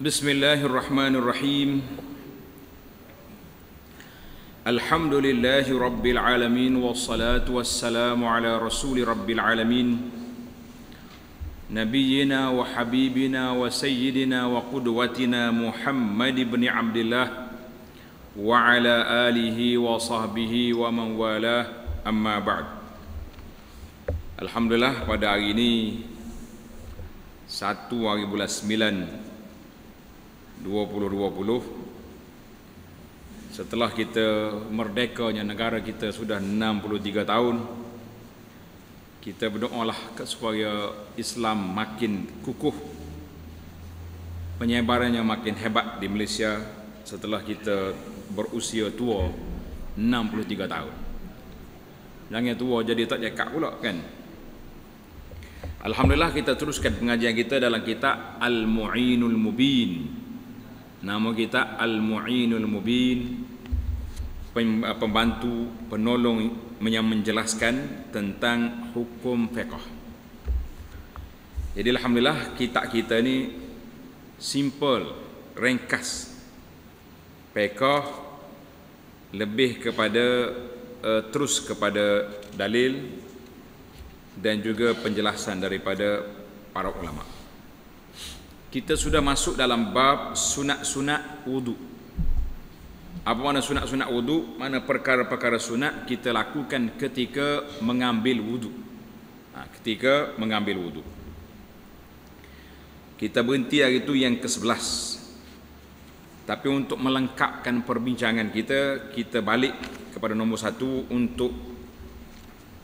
بسم الله الرحمن الرحيم الحمد لله رب العالمين والصلاة والسلام على رسول رب العالمين نبينا وحبيبنا وسيدنا وقدوتنا محمد بن عبد الله وعلى آله وصحبه ومن والاه أما بعد Alhamdulillah pada hari ini satu hari bulan 9 2020 setelah kita merdekanya negara kita sudah 63 tahun kita berdoalah supaya Islam makin kukuh penyebarannya makin hebat di Malaysia setelah kita berusia tua 63 tahun. Jangan tua jadi tak cakap pula kan? Alhamdulillah kita teruskan pengajian kita dalam kitab Al-Mu'inul Mubin. Nama kita Al-Mu'inul Mubin pembantu penolong yang menjelaskan tentang hukum fiqh. Jadi alhamdulillah kitab kita ni simple, ringkas. Fiqh lebih kepada uh, terus kepada dalil dan juga penjelasan daripada para ulama. Kita sudah masuk dalam bab sunat-sunat wudu. Apa mana sunat-sunat wudu? Mana perkara-perkara sunat kita lakukan ketika mengambil wudu. Ha, ketika mengambil wudu. Kita berhenti hari itu yang ke-11. Tapi untuk melengkapkan perbincangan kita, kita balik kepada nombor satu untuk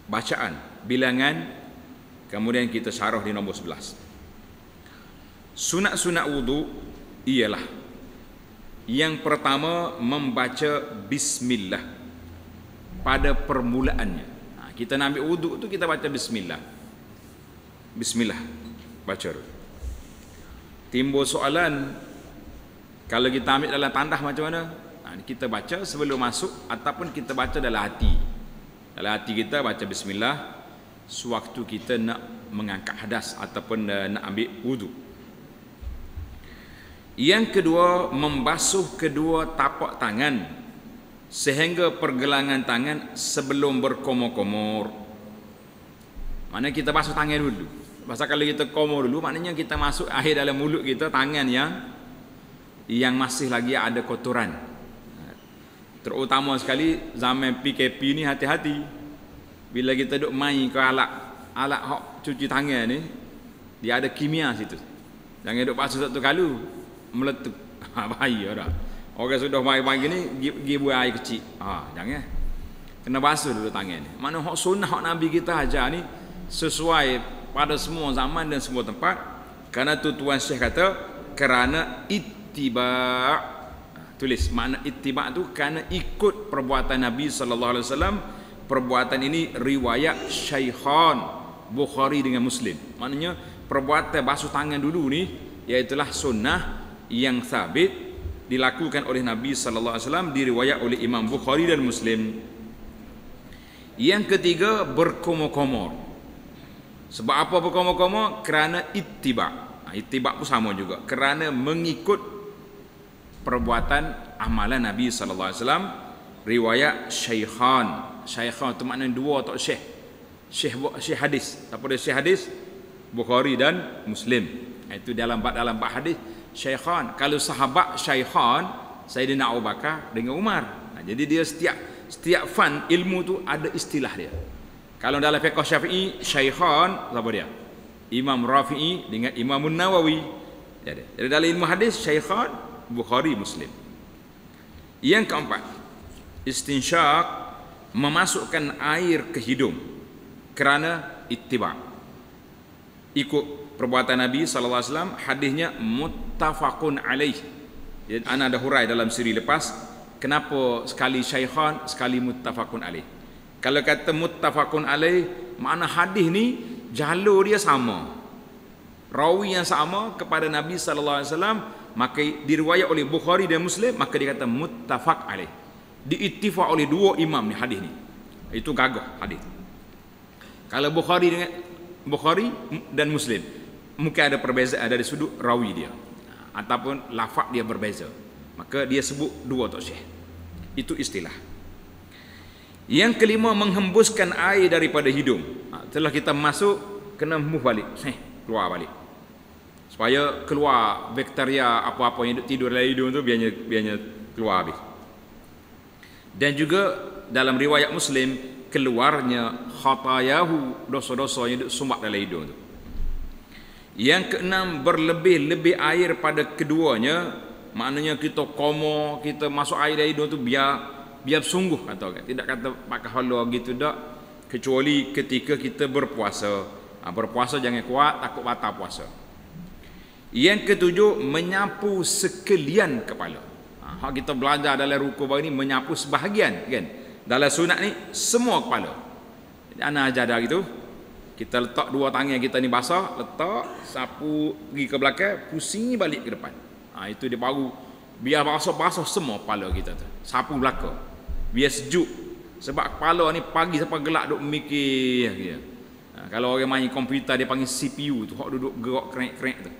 bacaan bilangan kemudian kita syarah di nombor 11 sunat-sunat wudu ialah yang pertama membaca bismillah pada permulaannya. Ha, kita nak ambil wudu tu kita baca bismillah. Bismillah baca timbul soalan kalau kita ambil dalam tandah macam mana? Ha, kita baca sebelum masuk ataupun kita baca dalam hati. Dalam hati kita baca bismillah sewaktu kita nak mengangkat hadas ataupun uh, nak ambil wudu. Yang kedua, membasuh kedua tapak tangan sehingga pergelangan tangan sebelum berkomor-komor. Mana kita basuh tangan dulu. Pasal kalau kita komor dulu, maknanya kita masuk akhir dalam mulut kita tangan yang yang masih lagi ada kotoran. Terutama sekali zaman PKP ni hati-hati. Bila kita duk main ke alat alat hok cuci tangan ni, dia ada kimia situ. Jangan duk basuh satu kali meletup. Ha bahaya dah. Orang sudah main pagi ni pergi buat air kecil. Ha jangan. Kena basuh dulu tangan ni. Mana hok sunnah hok Nabi kita ajar ni sesuai pada semua zaman dan semua tempat. Karena tu tuan Syekh kata kerana ittiba' tulis makna ittiba' tu kerana ikut perbuatan Nabi sallallahu alaihi wasallam perbuatan ini riwayat Syekhan Bukhari dengan Muslim maknanya perbuatan basuh tangan dulu ni iaitulah sunnah yang sabit dilakukan oleh Nabi sallallahu alaihi wasallam diriwayat oleh Imam Bukhari dan Muslim. Yang ketiga berkomor-komor sebab apa berkomor-komor kerana ittiba' ittiba' pun sama juga. Kerana mengikut perbuatan amalan Nabi sallallahu alaihi wasallam riwayat Syekhan Syekhan tu maknanya dua atau syekh. Syekh syekh hadis. Apa dia syekh hadis? Bukhari dan Muslim. Itu dalam bab dalam bab hadis Syekhan kalau sahabat Syekhan Sayyidina Abu Bakar dengan Umar. Nah, jadi dia setiap setiap fan ilmu tu ada istilah dia. Kalau dalam fiqh Syafi'i Syekhan apa dia? Imam Rafi'i dengan Imam Nawawi. Jadi, jadi dalam ilmu hadis Syekhan Bukhari Muslim. Yang keempat istinsyak memasukkan air ke hidung kerana ittiba. Ikut perbuatan Nabi wasallam hadisnya muttafaqun alaih. Jadi ana ada hurai dalam siri lepas kenapa sekali syaikhan sekali muttafaqun alaih? Kalau kata muttafaqun alaih makna hadis ni jalur dia sama. Rawi yang sama kepada Nabi wasallam maka diriwayat oleh Bukhari dan Muslim maka dia kata muttafaq alaih. Diittifaq oleh dua imam ni hadis ni. Itu gagah hadis. Kalau Bukhari dengan Bukhari dan Muslim mungkin ada perbezaan dari sudut rawi dia. Ataupun lafaz dia berbeza. Maka dia sebut dua tak syekh. Itu istilah. Yang kelima menghembuskan air daripada hidung. Ha, setelah kita masuk kena hembus balik. Eh, keluar balik. Supaya keluar bakteria apa-apa yang tidur dalam hidung tu biarnya biarnya keluar habis. Dan juga dalam riwayat muslim keluarnya khatayahu dosa-dosa yang sumbat dalam hidung tu yang keenam berlebih-lebih air pada keduanya. Maknanya kita komo kita masuk air dari hidung tu biar biar sungguh atau kan tidak kata pakai halu gitu dak kecuali ketika kita berpuasa. Ha, berpuasa jangan kuat takut batal puasa. Yang ketujuh menyapu sekalian kepala. Ha, kita belajar dalam ruku bawah ni menyapu sebahagian kan? Dalam sunat ni semua kepala. Jadi anak ajar dah gitu kita letak dua tangan kita ni basah letak sapu pergi ke belakang pusing balik ke depan. Ha, itu dia baru. Biar basah-basah semua kepala kita tu. Sapu belakang biar sejuk. Sebab kepala ni pagi sampai gelap duk mikir dia. Ha, kalau orang main komputer dia panggil CPU tu hok duduk gerak kerek-kerek tu.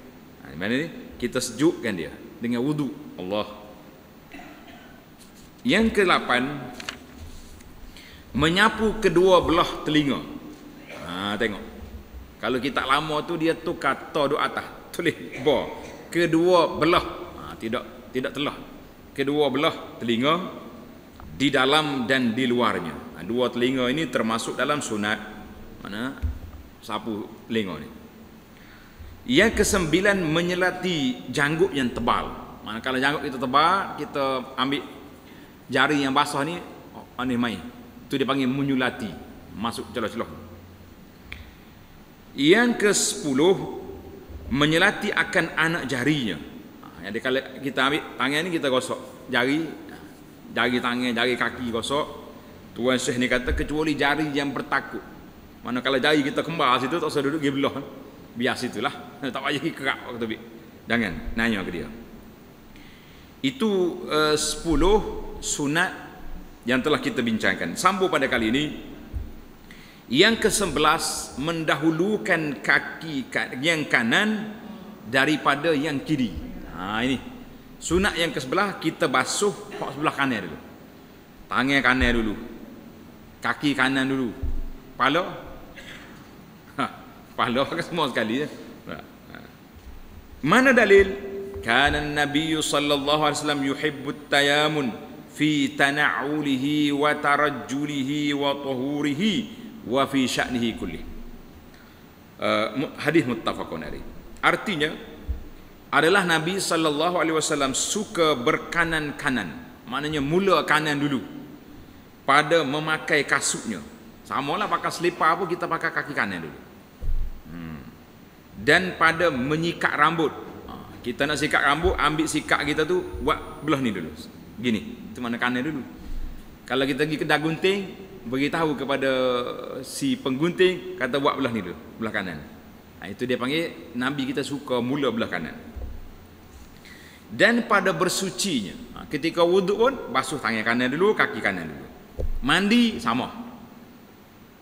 Ha, mana ni? Kita sejukkan dia dengan wudu. Allah. Yang ke-8 menyapu kedua belah telinga Ha, tengok. Kalau kita lama tu dia tu kata duk atas. Tulis ba. Kedua belah. Ha, tidak tidak telah. Kedua belah telinga di dalam dan di luarnya. Ha, dua telinga ini termasuk dalam sunat. Mana? Sapu telinga ni. Yang kesembilan menyelati janggut yang tebal. Mana kalau janggut kita tebal, kita ambil jari yang basah ni, oh, ni main. Itu dia panggil menyulati. Masuk celah-celah. Yang ke-10 menyelati akan anak jarinya. Ha, jadi kalau kita ambil tangan ni kita gosok jari jari tangan, jari kaki gosok. Tuan Syekh ni kata kecuali jari yang bertakuk. Mana kalau jari kita kembar situ tak usah duduk pergi belah. Biar situlah. Tak payah kerak waktu tu. Jangan nanya ke dia. Itu uh, 10 sunat yang telah kita bincangkan. Sambung pada kali ini yang ke-11 mendahulukan kaki yang kanan daripada yang kiri. Ha ini. Sunat yang ke-11 kita basuh hak sebelah kanan dulu. Tangan kanan dulu. Kaki kanan dulu. Kepala. Ha, kepala ke semua sekali ya. Ha, ha. Mana dalil? Kana Nabi sallallahu alaihi wasallam yuhibbut tayamun fi tana'ulihi wa tarajjulihi wa tuhurihi wa fi sya'nihi kulli. Uh, hadis muttafaqun alaih artinya adalah Nabi sallallahu alaihi wasallam suka berkanan-kanan. Maknanya mula kanan dulu. Pada memakai kasutnya. Samalah pakai selipar apa kita pakai kaki kanan dulu. Hmm. dan pada menyikat rambut. Ha, kita nak sikat rambut ambil sikat kita tu buat belah ni dulu. Gini itu mana kanan dulu. Kalau kita pergi ke dagunting beritahu kepada si penggunting kata buat belah ni dulu belah kanan. Ha, itu dia panggil nabi kita suka mula belah kanan. Dan pada bersucinya ha, ketika wuduk pun basuh tangan kanan dulu kaki kanan dulu. Mandi sama.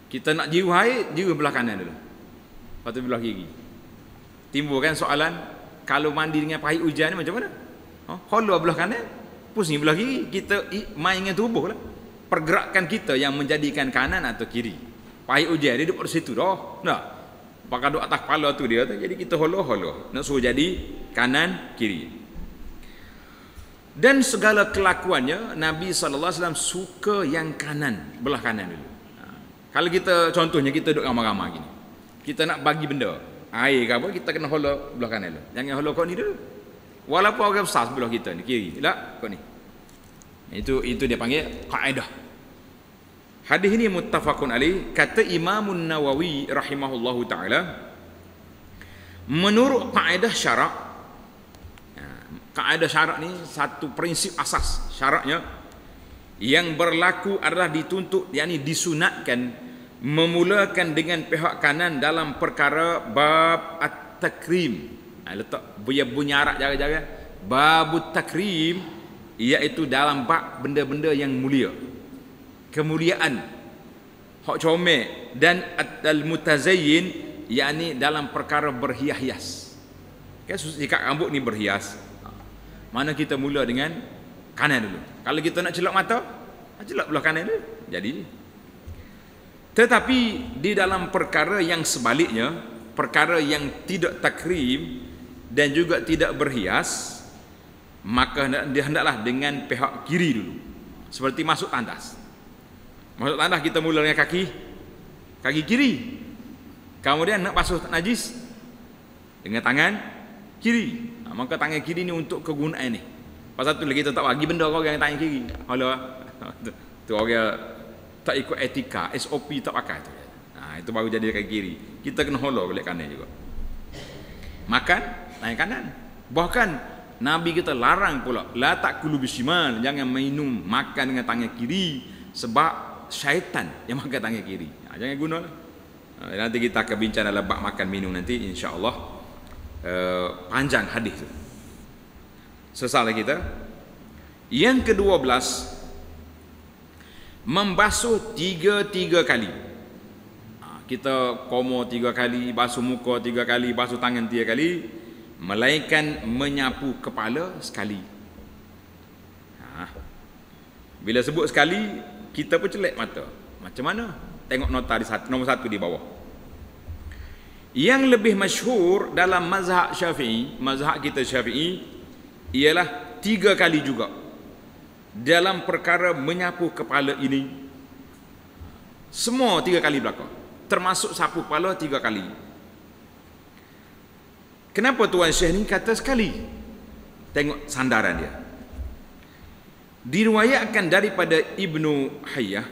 Kita nak jiru air jiru belah kanan dulu. Lepas tu belah kiri. Timbul kan soalan kalau mandi dengan pahit hujan ni macam mana? Ha? hollow belah kanan pusing belah kiri kita main dengan tubuh lah pergerakan kita yang menjadikan kanan atau kiri. Pahit ujian dia di situ dah. Nah. Pakai duduk atas kepala tu dia tu. Jadi kita holo-holo. Nak suruh jadi kanan kiri. Dan segala kelakuannya Nabi SAW suka yang kanan. Belah kanan dulu. Ha. Kalau kita contohnya kita duduk ramai-ramai gini. Kita nak bagi benda. Air ke apa kita kena holo belah kanan dulu. Jangan holo kau ni dulu. Walaupun orang besar sebelah kita ni kiri. Tak? Kau ni. Itu itu dia panggil kaedah. Hadis ini muttafaqun alaih kata Imam Nawawi rahimahullahu taala menurut kaedah syarak ya, kaedah syarak ni satu prinsip asas syaraknya yang berlaku adalah dituntut yakni disunatkan memulakan dengan pihak kanan dalam perkara bab at-takrim. Ha, letak bunyi arak jaga-jaga. Babut takrim iaitu dalam bab benda-benda yang mulia. Kemuliaan hak comel dan al-mutazayyin yakni dalam perkara berhias-hias. Kan sikat rambut ni berhias. Mana kita mula dengan kanan dulu. Kalau kita nak celak mata, celak belah kanan dulu. Jadi. Tetapi di dalam perkara yang sebaliknya, perkara yang tidak takrim dan juga tidak berhias, maka dia hendaklah dengan pihak kiri dulu. Seperti masuk tandas. Masuk tandas kita mula dengan kaki kaki kiri. Kemudian nak basuh najis dengan tangan kiri. Ha, maka tangan kiri ni untuk kegunaan ni. Pasal tu lagi tak bagi benda kau yang tangan kiri. Hala. Tu orang tak ikut etika, SOP tak pakai tu. Ha, itu baru jadi kaki kiri. Kita kena hollow balik kanan juga. Makan tangan kanan. Bahkan Nabi kita larang pula la takulu bisimal jangan minum makan dengan tangan kiri sebab syaitan yang makan tangan kiri. Ha, jangan guna lah. Ha, nanti kita akan bincang dalam bab makan minum nanti insya-Allah uh, panjang hadis tu. Sesalah kita. Yang kedua belas membasuh tiga-tiga kali. Ha, kita komo tiga kali, basuh muka tiga kali, basuh tangan tiga kali, melainkan menyapu kepala sekali. Ha. Bila sebut sekali, kita pun celek mata. Macam mana? Tengok nota di satu, nombor satu di bawah. Yang lebih masyhur dalam mazhab syafi'i, mazhab kita syafi'i, ialah tiga kali juga dalam perkara menyapu kepala ini semua tiga kali belakang termasuk sapu kepala tiga kali Kenapa Tuan Syekh ni kata sekali? Tengok sandaran dia. Diriwayatkan daripada Ibnu Hayyah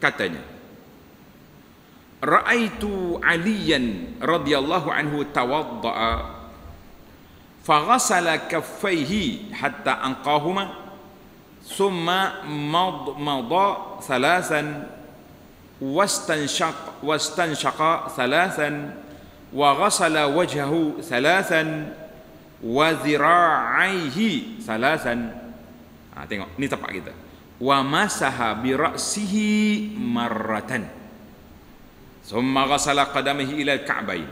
katanya. Ra'aitu Aliyan radhiyallahu anhu tawadda'a faghasala kaffaihi hatta anqahuma thumma madmada thalasan wastanshaq wastanshaqa thalasan وغسل وجهه ثلاثا وذراعيه ثلاثا. nah, tengok ini tempat ومسح برأسه مرة ثم غسل قدمه إلى الكعبين.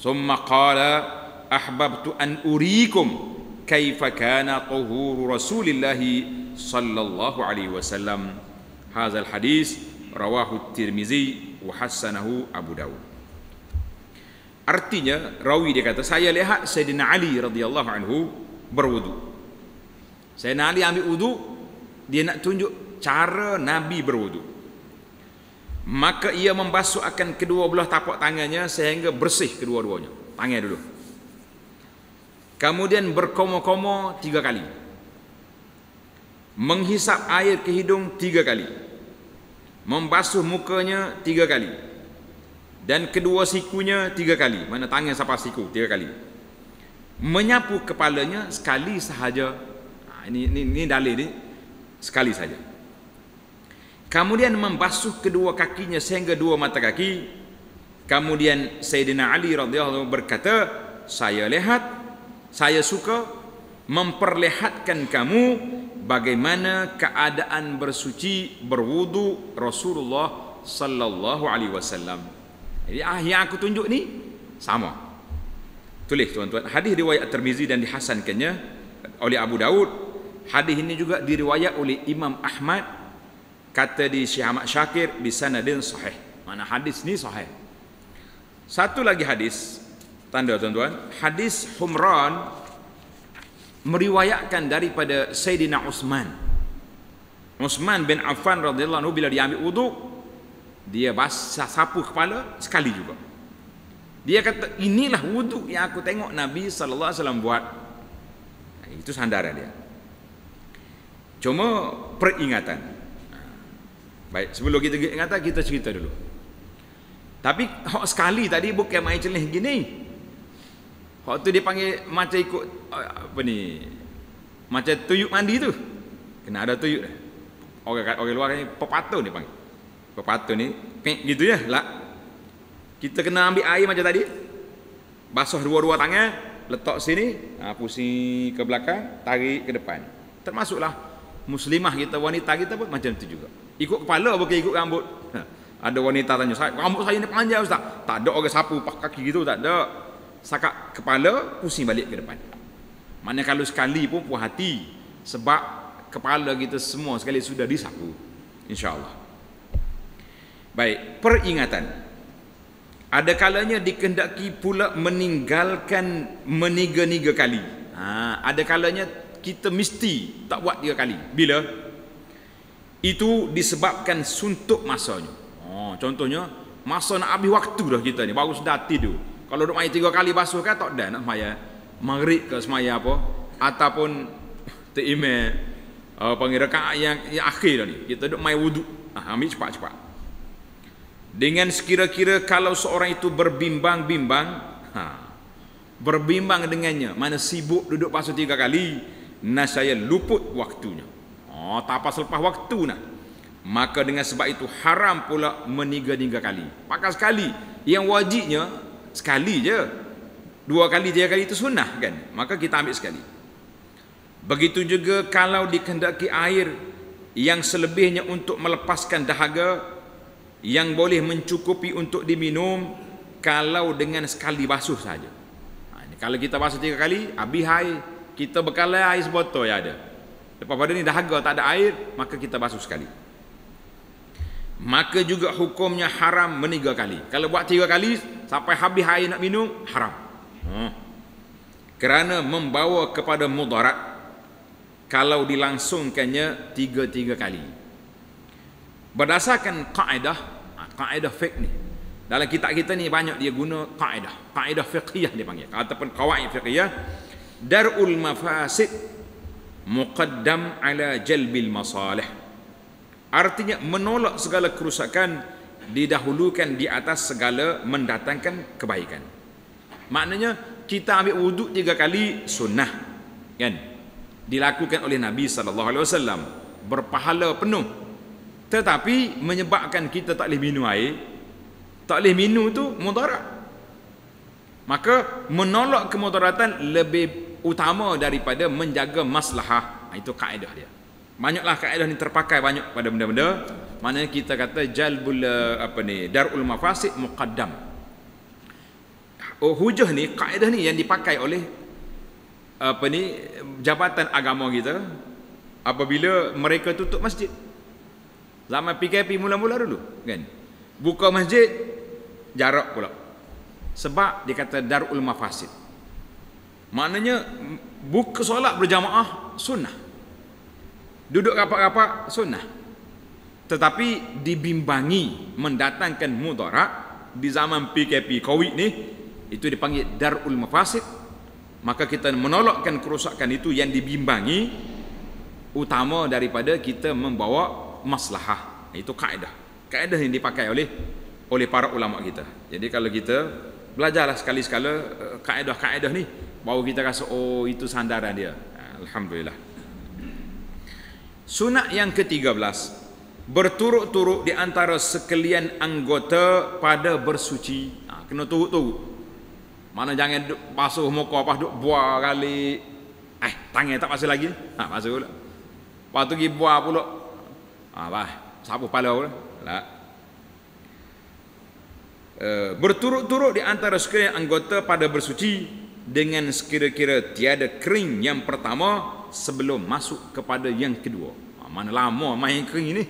ثم قال أحببت أن أريكم كيف كان طهور رسول الله صلى الله عليه وسلم. هذا الحديث رواه الترمذي وحسنه أبو داود. Artinya rawi dia kata saya lihat sayyidina ali radhiyallahu anhu berwudu. Sayyidina ali ambil wudu dia nak tunjuk cara nabi berwudu. Maka ia membasuh akan kedua belah tapak tangannya sehingga bersih kedua-duanya. Tangan dulu kemudian berkomo-komo tiga kali. Menghisap air ke hidung tiga kali. Membasuh mukanya tiga kali dan kedua sikunya tiga kali. Mana tangan sampai siku? Tiga kali. Menyapu kepalanya sekali sahaja. Ha, ini, ini, ini dalil ini sekali saja. Kemudian membasuh kedua kakinya sehingga dua mata kaki. Kemudian Sayyidina Ali radhiyallahu berkata saya lihat saya suka memperlihatkan kamu bagaimana keadaan bersuci berwudu Rasulullah sallallahu alaihi wasallam. Jadi ah yang aku tunjuk ni sama. Tulis tuan-tuan, hadis riwayat Tirmizi dan dihasankannya oleh Abu Daud. Hadis ini juga diriwayat oleh Imam Ahmad kata di Syekh Ahmad Syakir bi sanadin sahih. Mana hadis ni sahih. Satu lagi hadis tanda tuan-tuan, hadis Humran meriwayatkan daripada Sayyidina Uthman Uthman bin Affan radhiyallahu anhu bila dia ambil wudu dia basah sapu kepala sekali juga dia kata inilah wudu yang aku tengok Nabi sallallahu alaihi wasallam buat itu sandaran dia cuma peringatan baik sebelum kita ingatan kita cerita dulu tapi hok sekali tadi bukan main celih gini Waktu dia panggil macam ikut apa ni? Macam tuyuk mandi tu. Kena ada tuyuk dah. Orang orang luar ni pepatah ni panggil. Pepatah ni pek gitu ya lah. Kita kena ambil air macam tadi. Basuh dua-dua tangan, letak sini, ha, pusing ke belakang, tarik ke depan. Termasuklah muslimah kita, wanita kita pun macam tu juga. Ikut kepala bukan ikut rambut. Ha. Ada wanita tanya, rambut saya ni panjang ustaz. Tak ada orang sapu pak kaki gitu, tak ada sakak kepala pusing balik ke depan Mana kalau sekali pun puas hati sebab kepala kita semua sekali sudah disapu. Insya-Allah. Baik, peringatan. Ada kalanya dikendaki pula meninggalkan meniga-niga kali. Ha, ada kalanya kita mesti tak buat tiga kali. Bila? Itu disebabkan suntuk masanya. Oh, contohnya, masa nak habis waktu dah kita ni, baru sudah tidur. Kalau duk main tiga kali basuh kan tak ada nak maya. Maghrib ke semaya apa ataupun terimeh uh, panggil rakaat yang, yang akhir dah ni. Kita duk main wuduk. Ha, ambil cepat-cepat. Dengan sekira-kira kalau seorang itu berbimbang-bimbang, ha, berbimbang dengannya, mana sibuk duduk basuh tiga kali, nasaya luput waktunya. Oh, tak apa selepas waktu nak. Maka dengan sebab itu haram pula meniga-niga kali. Pakai sekali. Yang wajibnya sekali je. Dua kali, tiga kali itu sunnah kan. Maka kita ambil sekali. Begitu juga kalau dikendaki air yang selebihnya untuk melepaskan dahaga yang boleh mencukupi untuk diminum kalau dengan sekali basuh saja. Ha, kalau kita basuh tiga kali, habis air, kita bekal air sebotol yang ada. Lepas pada ni dahaga tak ada air, maka kita basuh sekali. Maka juga hukumnya haram meniga kali. Kalau buat tiga kali, sampai habis air nak minum, haram. Hmm. Kerana membawa kepada mudarat kalau dilangsungkannya tiga-tiga kali. Berdasarkan kaedah, ha, kaedah fiqh ni. Dalam kitab kita ni banyak dia guna kaedah. Kaedah fiqhiyah dia panggil. Ataupun kawaid fiqhiyah. Dar'ul mafasid muqaddam ala jalbil masalih. Artinya menolak segala kerusakan didahulukan di atas segala mendatangkan kebaikan. Maknanya kita ambil wuduk tiga kali sunnah. Kan? dilakukan oleh Nabi sallallahu alaihi wasallam berpahala penuh tetapi menyebabkan kita tak boleh minum air tak boleh minum tu mudarat. Maka menolak kemudaratan lebih utama daripada menjaga maslahah. Ha, itu kaedah dia. Banyaklah kaedah ni terpakai banyak pada benda-benda. Mana kita kata jalbul apa ni darul mafasid muqaddam. Oh hujah ni kaedah ni yang dipakai oleh apa ni jabatan agama kita apabila mereka tutup masjid zaman PKP mula-mula dulu kan? Buka masjid jarak pula. Sebab dia kata darul mafasid. Maknanya buka solat berjamaah sunnah. Duduk rapat-rapat sunnah. Tetapi dibimbangi mendatangkan mudarat di zaman PKP Covid ni itu dipanggil darul mafasid. Maka kita menolakkan kerosakan itu yang dibimbangi utama daripada kita membawa maslahah itu kaedah kaedah yang dipakai oleh oleh para ulama kita jadi kalau kita belajarlah sekali-sekala eh, kaedah-kaedah ni baru kita rasa oh itu sandaran dia alhamdulillah sunat yang ke-13 berturut-turut di antara sekalian anggota pada bersuci ha, kena turut-turut mana jangan duk basuh muka apa duk buah kali. Eh, tangan tak basuh lagi. Ha, basuh pula. Lepas tu pergi buah pula. Ah, Abah, sapu pala pun. Lah. E, berturut-turut di antara sekalian anggota pada bersuci dengan sekira-kira tiada kering yang pertama sebelum masuk kepada yang kedua. Ha, mana lama main kering ni?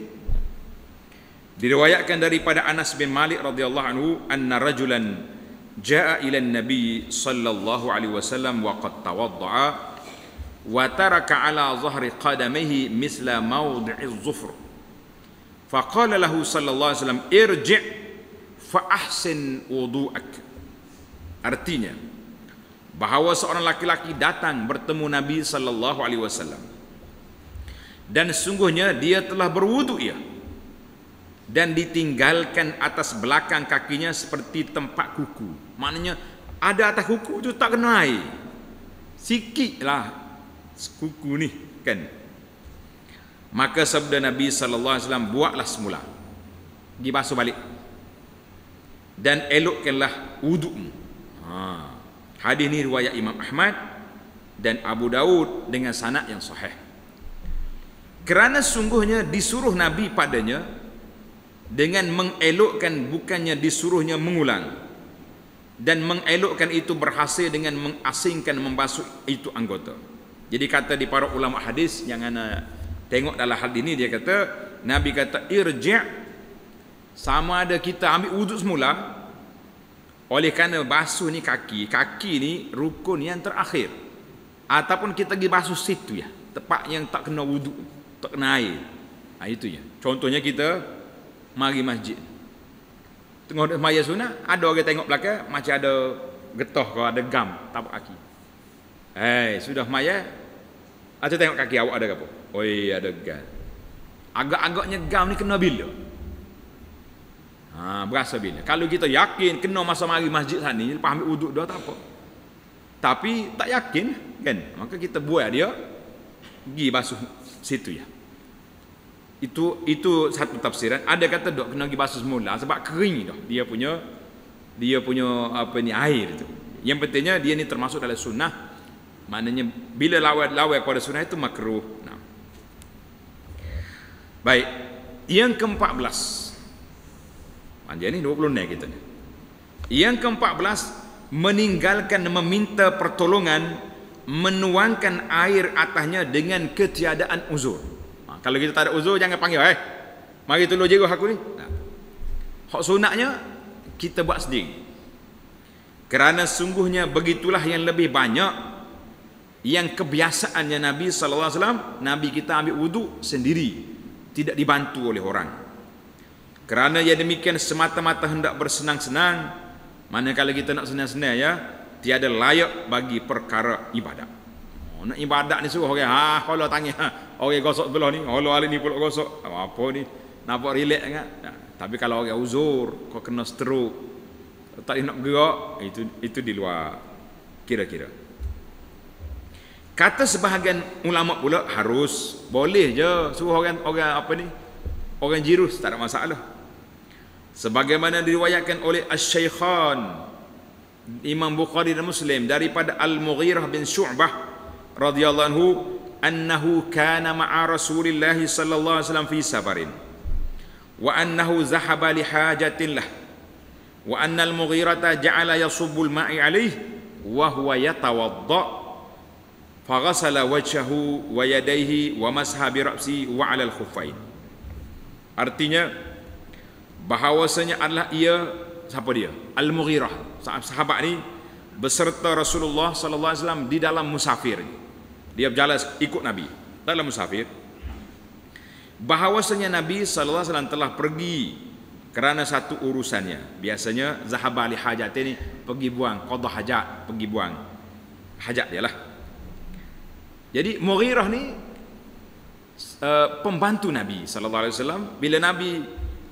Diriwayatkan daripada Anas bin Malik radhiyallahu anhu anna rajulan jaa ila nabi sallallahu alaihi wasallam wa qad tawaddaa wa taraka ala zahri qadamihi misla mawdi'iz zufr faqala lahu sallallahu alaihi wasallam irji fa ahsin wudu'ak. Artinya bahawa seorang laki-laki datang bertemu Nabi sallallahu alaihi wasallam. Dan sungguhnya dia telah berwudu ya dan ditinggalkan atas belakang kakinya seperti tempat kuku. Maknanya ada atas kuku itu tak kena air. Sikitlah kuku ni kan? Maka sabda Nabi sallallahu alaihi wasallam buatlah semula. Dibasuh balik. Dan elokkanlah wudukmu. Ha. Hadis ni riwayat Imam Ahmad dan Abu Daud dengan sanad yang sahih. Kerana sungguhnya disuruh Nabi padanya dengan mengelokkan bukannya disuruhnya mengulang dan mengelokkan itu berhasil dengan mengasingkan membasuh itu anggota Jadi kata di para ulama hadis yang ana tengok dalam hal ini dia kata Nabi kata irji' sama ada kita ambil wuduk semula oleh kerana basuh ni kaki, kaki ni rukun yang terakhir. Ataupun kita pergi basuh situ ya, tempat yang tak kena wuduk, tak kena air. Ha, itu ya. Contohnya kita mari masjid. Tengok maya sunat, ada orang tengok belakang macam ada getah ke ada gam tapak kaki. Eh, sudah maya. Atau tengok kaki awak ada apa? Oi, ada gam. Agak-agaknya gam ni kena bila? Ha, berasa bila? Kalau kita yakin kena masa mari masjid sana ni, lepas ambil wuduk dah tak apa. Tapi tak yakin kan? Maka kita buat dia pergi basuh situ ya itu itu satu tafsiran ada kata dok kena pergi basuh semula sebab kering dah dia punya dia punya apa ni air itu yang pentingnya dia ni termasuk dalam sunnah maknanya bila lawat-lawat kepada sunnah itu makruh. Baik yang ke-14 panjang ni 20 ni kita ni yang ke-14 meninggalkan meminta pertolongan menuangkan air atasnya dengan ketiadaan uzur kalau kita tak ada uzur jangan panggil eh. Mari tolong jeruh aku ni. Nah. Hak sunatnya kita buat sendiri. Kerana sungguhnya begitulah yang lebih banyak yang kebiasaannya Nabi sallallahu alaihi wasallam Nabi kita ambil wuduk sendiri tidak dibantu oleh orang. Kerana yang demikian semata-mata hendak bersenang-senang manakala kita nak senang-senang ya tiada layak bagi perkara ibadat. Oh, nak ibadat ni suruh orang ha kalau tanya ha orang gosok belah ni Allah hari ni pula gosok apa ni nampak relax kan ya. tapi kalau orang uzur kau kena stroke tak nak gerak itu itu di luar kira-kira kata sebahagian ulama pula harus. Boleh je. Suruh orang orang apa ni? Orang jirus tak ada masalah. Sebagaimana diriwayatkan oleh Asy-Syaikhan Imam Bukhari dan Muslim daripada Al-Mughirah bin Syu'bah radhiyallahu anhu annahu kana ma'a Rasulillah sallallahu alaihi wasallam fi safarin. Wa annahu zahaba li hajatin lah. Wa anna al-mughirata ja'ala yasubbu al-ma'i alayhi wa huwa yatawadda faghasala wajhahu wa yadayhi wa masha bi ra'si wa 'ala al-khuffain artinya bahawasanya adalah ia siapa dia? Al-mughirah. Sahabat ni beserta Rasulullah sallallahu alaihi wasallam di dalam musafir dia berjalan ikut Nabi. Dalam musafir. Bahawasanya Nabi sallallahu alaihi wasallam telah pergi kerana satu urusannya. Biasanya zahaba li hajat ini pergi buang qada hajat pergi buang hajat dia lah jadi Mughirah ni uh, pembantu Nabi sallallahu alaihi wasallam bila Nabi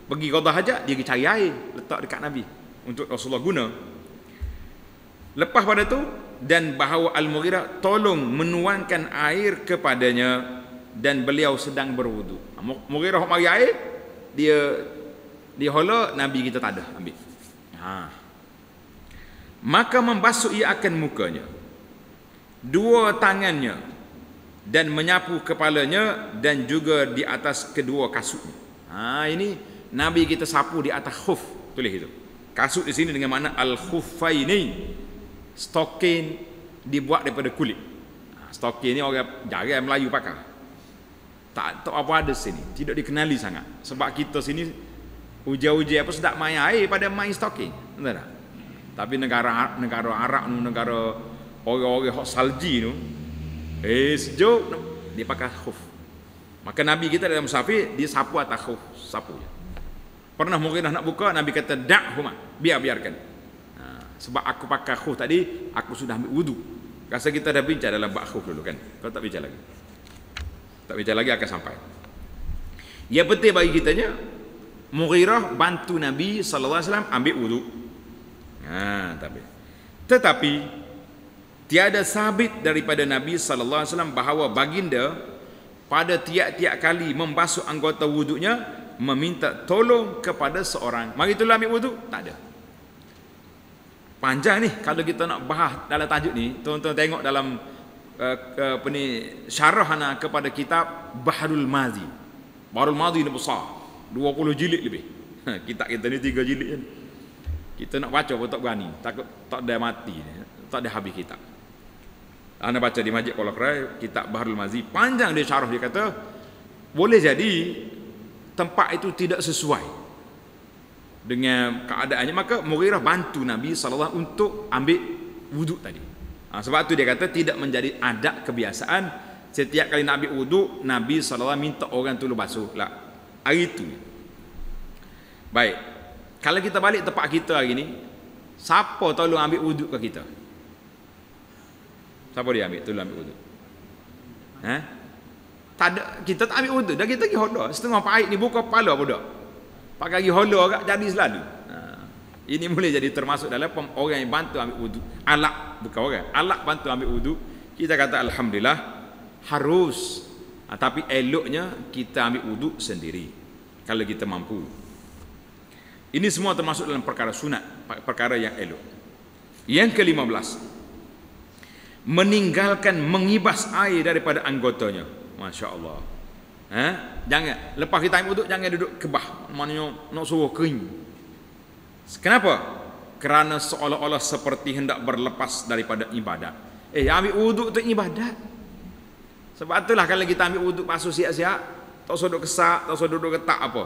pergi qada hajat dia pergi cari air letak dekat Nabi untuk Rasulullah guna lepas pada tu dan bahawa Al-Mughirah tolong menuangkan air kepadanya dan beliau sedang berwudu. Mughirah mari air dia dia hola Nabi kita tak ada ambil. Ha. Maka membasuh ia akan mukanya. Dua tangannya dan menyapu kepalanya dan juga di atas kedua kasutnya. Ha ini Nabi kita sapu di atas khuf tulis itu. Kasut di sini dengan makna al-khuffaini stokin dibuat daripada kulit. Ha, stokin ni orang jarang Melayu pakai. Tak tak apa ada sini, tidak dikenali sangat. Sebab kita sini uji-uji apa sedap main air pada main stokin. Betul tak? Tapi negara negara Arab negara orang-orang hok salji tu eh sejuk. Dia pakai khuf. Maka Nabi kita dalam musafir dia sapu atas khuf, sapu je. Pernah mungkin nak buka Nabi kata dak huma, biar biarkan. Sebab aku pakai khuf tadi aku sudah ambil wudu. Rasa kita dah bincang dalam bab khuf dulu kan? Kau tak bincang lagi? Tak bincang lagi akan sampai. Yang penting bagi kitanya Mughirah bantu Nabi wasallam ambil wudu. Ha tapi tetapi tiada sabit daripada Nabi sallallahu alaihi wasallam bahawa baginda pada tiap-tiap kali membasuh anggota wudunya meminta tolong kepada seorang. Mari tolong ambil wudu tak ada. Panjang ni. Kalau kita nak bahas dalam tajuk ni tuan-tuan tengok dalam uh, apa ni syarah ana kepada kitab Bahrul Mazi. Bahrul Mazi ni besar. 20 jilid lebih. Kitab kita ni 3 jilid je kita nak baca pun tak berani. Takut tak ada mati tak ada habis kitab Anda baca di Majid Kuala Kerai, kitab Baharul Mazi, panjang dia syarah dia kata, boleh jadi tempat itu tidak sesuai dengan keadaannya maka Mughirah bantu Nabi SAW untuk ambil wuduk tadi. Ha, sebab tu dia kata tidak menjadi adat kebiasaan setiap kali nak ambil wuduk Nabi SAW minta orang tolong basuh lah. Hari itu. Baik. Kalau kita balik tempat kita hari ni, siapa tolong ambil wuduk ke kita? Siapa dia ambil? Tolong ambil wuduk. Ha? Tak ada, kita tak ambil wuduk. Dah kita pergi hoda. Setengah pahit ni buka kepala pun dah. Pakai pergi hoda agak jadi selalu. Ha. Ini boleh jadi termasuk dalam orang yang bantu ambil wuduk. Alak, bukan orang. Alak bantu ambil wuduk. Kita kata Alhamdulillah. Harus. Ha, tapi eloknya kita ambil wuduk sendiri. Kalau kita mampu. Ini semua termasuk dalam perkara sunat. Perkara yang elok. Yang ke-15 meninggalkan mengibas air daripada anggotanya. Masya Allah. Ha? Jangan lepas kita ambil wuduk jangan duduk kebah. Maknanya nak suruh kering. Kenapa? Kerana seolah-olah seperti hendak berlepas daripada ibadat. Eh, ambil wuduk tu ibadat. Sebab itulah kalau kita ambil wuduk basuh siap-siap, tak usah duduk kesak, tak usah duduk ketak apa.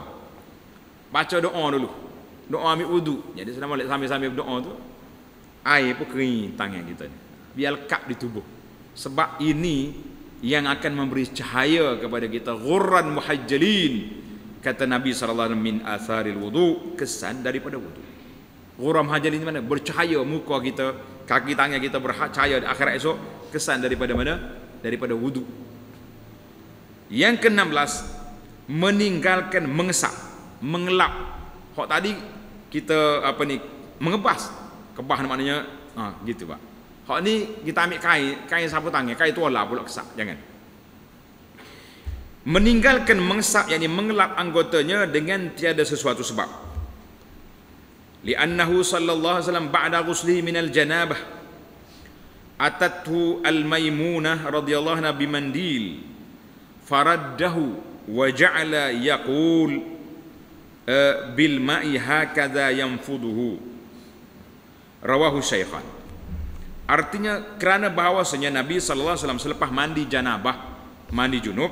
Baca doa dulu. Doa ambil wuduk. Jadi selama sambil-sambil doa tu, air pun kering tangan kita ni biar lekat di tubuh. Sebab ini yang akan memberi cahaya kepada kita. Ghurran muhajjalin kata Nabi SAW min atharil wudu kesan daripada wudu. Ghurran muhajjalin mana? Bercahaya muka kita kaki tangan kita bercahaya di akhirat esok kesan daripada mana? Daripada wudu. Yang ke-16 meninggalkan mengesap mengelap. Hok tadi kita apa ni mengebas. Kebah maknanya ha gitu pak Hak ni kita ambil kain, kain sapu tangan, kain tuala pula kesak, jangan. Meninggalkan mengsak yakni mengelap anggotanya dengan tiada sesuatu sebab. Li'annahu sallallahu alaihi wasallam ba'da ghuslihi min al-janabah atathu al-maimunah radhiyallahu anha bimandil faraddahu wa ja'ala yaqul uh, bil ma'i hakadha yanfuduhu rawahu syaikhan Artinya kerana bahawasanya Nabi sallallahu alaihi wasallam selepas mandi janabah, mandi junub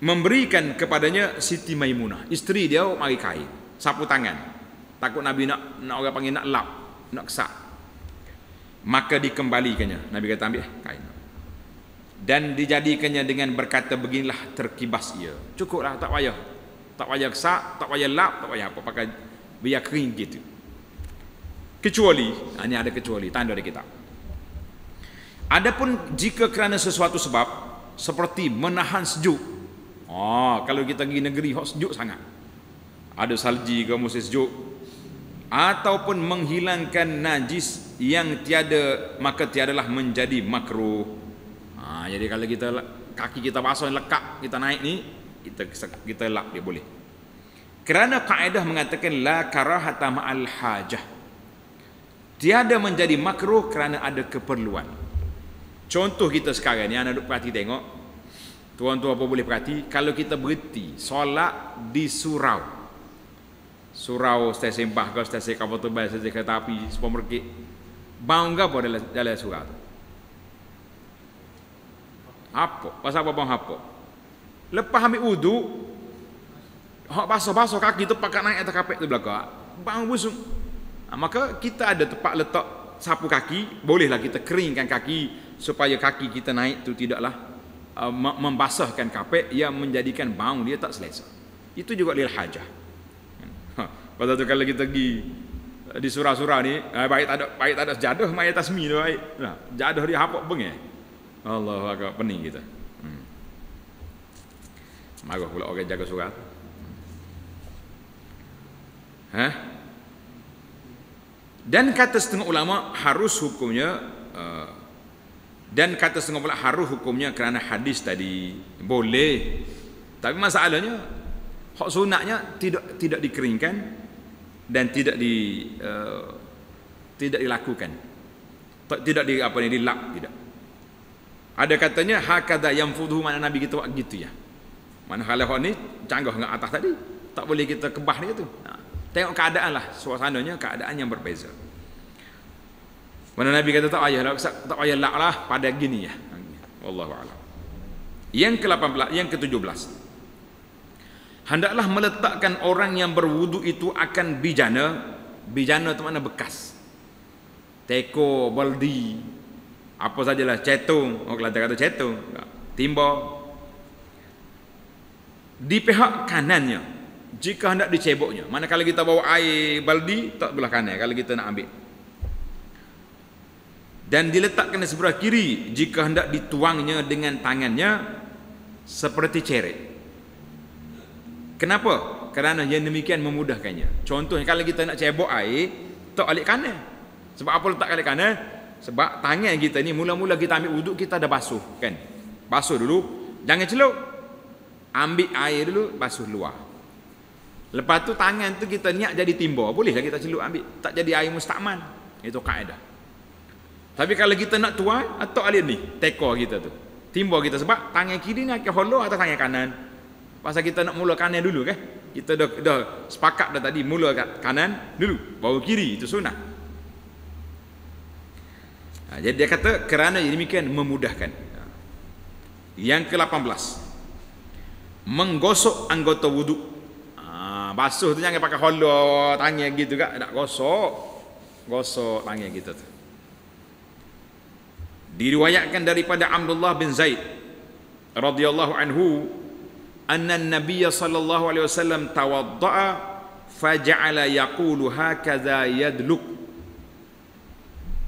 memberikan kepadanya Siti Maimunah, isteri dia mari kain, sapu tangan. Takut Nabi nak nak orang panggil nak lap, nak kesak. Maka dikembalikannya. Nabi kata ambil kain. Dan dijadikannya dengan berkata beginilah terkibas ia. Cukuplah tak payah. Tak payah kesak, tak payah lap, tak payah apa. Pakai biar kering gitu kecuali ha, ini ada kecuali tanda di kitab. Adapun jika kerana sesuatu sebab seperti menahan sejuk oh kalau kita pergi negeri hot sejuk sangat. Ada salji ke musim sejuk ataupun menghilangkan najis yang tiada maka tiadalah menjadi makruh. Ha, jadi kalau kita kaki kita basah lekat kita naik ni kita kita lap dia boleh. Kerana kaedah mengatakan la karahata ma'al hajah tiada menjadi makruh kerana ada keperluan. Contoh kita sekarang ni anak duk perhati tengok. Tuan-tuan apa boleh perhati? Kalau kita berhenti solat di surau. Surau stesen sembah ke stesen kapal terbang stesen kereta api supermarket bang apa dalam, dalam surau tu? Apa pasal apa bang apa lepas ambil wudu hak basuh-basuh kaki tu pakai naik atas kapek tu belakang. Bang busung Ha, maka kita ada tempat letak sapu kaki, bolehlah kita keringkan kaki supaya kaki kita naik tu tidaklah uh, membasahkan kapek yang menjadikan bau dia tak selesa. Itu juga lil hajah. Ha, pada tu kalau kita pergi uh, di surah-surah ni, uh, baik tak ada baik tak ada jadah mai atas mi tu baik. Nah, jadah dia hapok bengeh. Allah agak pening kita. Hmm. Marah pula orang jaga surat. Hah? Dan kata setengah ulama harus hukumnya uh, dan kata setengah ulama harus hukumnya kerana hadis tadi boleh. Tapi masalahnya hak sunatnya tidak tidak dikeringkan dan tidak di uh, tidak dilakukan. Tidak di apa ni dilap tidak. Ada katanya hakada yang fuduh mana Nabi kita buat gitu ya. Mana hal ni canggah dengan atas tadi. Tak boleh kita kebah dia tu. Nah. Tengok keadaan lah suasananya keadaan yang berbeza. Mana Nabi kata tak payah lah, tak payah lah, lah pada gini ya. Wallahu a'lam. Yang ke-18, yang ke-17. Hendaklah meletakkan orang yang berwudu itu akan bijana. Bijana itu mana bekas. Teko, baldi, apa sajalah, cetung. Oh, Kelantan kata cetung. Timba. Di pihak kanannya. Jika hendak diceboknya. Mana kalau kita bawa air baldi, tak belah kanan. Kalau kita nak ambil dan diletakkan di sebelah kiri jika hendak dituangnya dengan tangannya seperti ceret. Kenapa? Kerana yang demikian memudahkannya. Contohnya kalau kita nak cebok air, tak alik kanan. Sebab apa letak alik kanan? Sebab tangan kita ni mula-mula kita ambil wuduk kita dah basuh kan. Basuh dulu, jangan celup. Ambil air dulu, basuh luar. Lepas tu tangan tu kita niat jadi timba, bolehlah kita celup ambil. Tak jadi air mustakman. Itu kaedah. Tapi kalau kita nak tuai atau alih ni, teko kita tu. Timba kita sebab tangan kiri ni akan hollow atau tangan kanan. Pasal kita nak mula kanan dulu kan. Kita dah, dah sepakat dah tadi mula kat kanan dulu. Baru kiri itu sunnah. Ha, jadi dia kata kerana demikian memudahkan. Yang ke-18. Menggosok anggota wuduk. Ha, basuh tu jangan pakai hollow tangan gitu kan. Nak gosok. Gosok tangan kita tu diriwayatkan daripada Abdullah bin Zaid radhiyallahu anhu anna an-nabiy sallallahu alaihi wasallam tawaddaa faja'ala yaqulu hakadha yadluk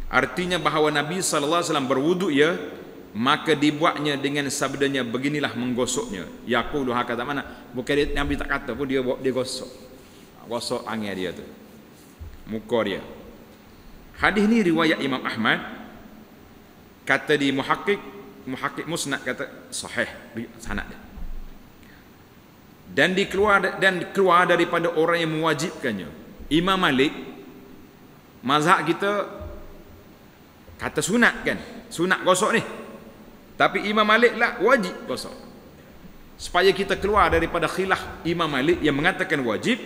artinya bahawa nabi sallallahu alaihi wasallam berwudu ya maka dibuatnya dengan sabdanya beginilah menggosoknya. Yaqulu hakadha mana? Bukan nabi tak kata pun dia dia gosok. Gosok angin dia tu. Muka dia. Hadis ni riwayat Imam Ahmad. Kata di muhakkik muhakkik musnad kata sahih. Sanad dia. Dan dikeluar dan keluar daripada orang yang mewajibkannya. Imam Malik mazhab kita kata sunat kan? Sunat gosok ni tapi Imam Malik lah wajib gosok supaya kita keluar daripada khilaf Imam Malik yang mengatakan wajib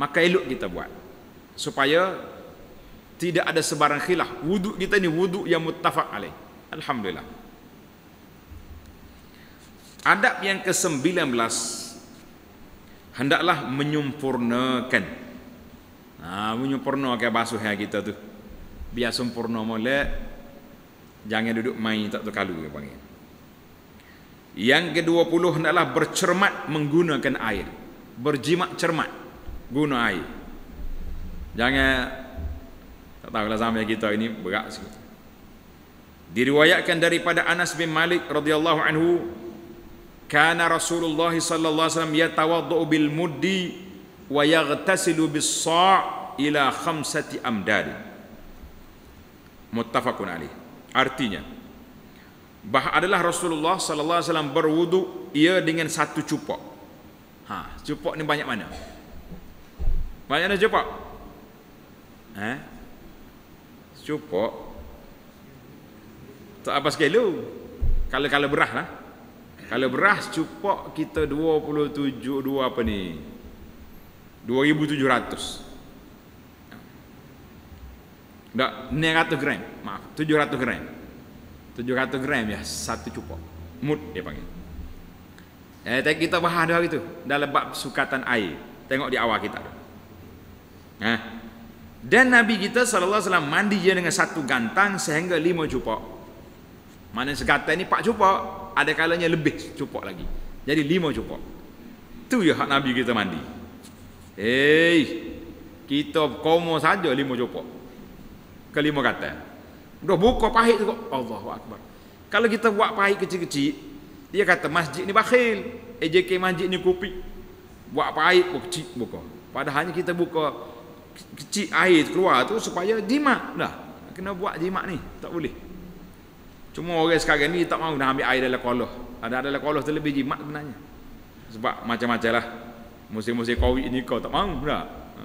maka elok kita buat. Supaya tidak ada sebarang khilaf. Wuduk kita ni wuduk yang muttafaq alaih. Alhamdulillah. Adab yang ke-19 hendaklah menyempurnakan. Ha menyempurnakan basuh kita tu. Biar sempurna molek jangan duduk main tak terkalu dia panggil yang ke-20 hendaklah bercermat menggunakan air berjimat cermat guna air jangan tak tahulah sampai kita ini berat sikit. Diriwayatkan daripada Anas bin Malik radhiyallahu anhu kana Rasulullah sallallahu alaihi wasallam yatawaddu bil muddi wa yaghtasilu bis sa' ila khamsati amdad. Muttafaqun alaih. Artinya bah adalah Rasulullah sallallahu alaihi wasallam berwudu ia dengan satu cupok. Ha, cupok ni banyak mana? Banyak mana cupok? Eh? cupok tak apa sekali kalau beras lah kalau beras cupok kita 27 dua apa ni 2700 tak 900 gram maaf 700 gram 700 gram ya satu cupok mut dia panggil eh kita bahas dah gitu dalam bab sukatan air tengok di awal kita tu eh dan Nabi kita sallallahu alaihi wasallam mandi je dengan satu gantang sehingga lima cupok. Mana segatan ni pak cupok, ada kalanya lebih cupok lagi. Jadi lima cupok. Tu ya hak Nabi kita mandi. Hei, kita komo saja lima cupok. Kelima kata. Dah buka pahit tu. Allahu akbar. Kalau kita buat pahit kecil-kecil, dia kata masjid ni bakhil. EJK masjid ni kopi. Buat pahit pun kecil buka. Padahalnya kita buka kecil air keluar tu supaya jimat dah kena buat jimat ni tak boleh cuma orang sekarang ni tak mahu dah ambil air dalam koloh ada dalam koloh tu lebih jimat sebenarnya sebab macam-macam lah musim-musim covid ni kau tak mahu dah ha.